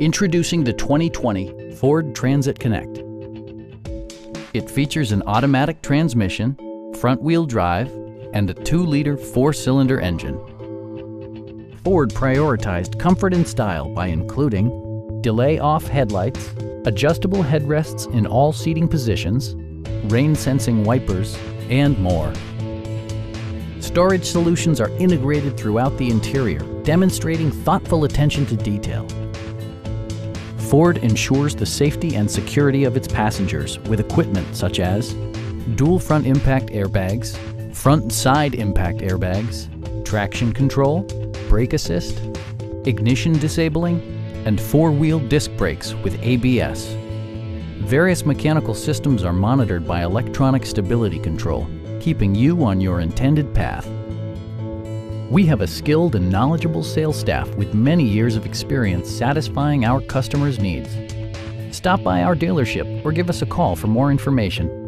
Introducing the 2020 Ford Transit Connect. It features an automatic transmission, front-wheel drive, and a 2-liter four-cylinder engine. Ford prioritized comfort and style by including delay-off headlights, adjustable headrests in all seating positions, rain-sensing wipers, and more. Storage solutions are integrated throughout the interior, demonstrating thoughtful attention to detail. Ford ensures the safety and security of its passengers with equipment such as dual front impact airbags, front side impact airbags, traction control, brake assist, ignition disabling, and four-wheel disc brakes with ABS. Various mechanical systems are monitored by electronic stability control, keeping you on your intended path. We have a skilled and knowledgeable sales staff with many years of experience satisfying our customers' needs. Stop by our dealership or give us a call for more information.